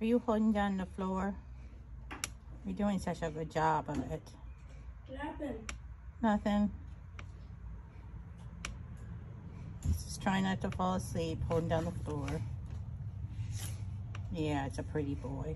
Are you holding down the floor? You're doing such a good job of it. What happened? Nothing. Just trying not to fall asleep, holding down the floor. Yeah, it's a pretty boy.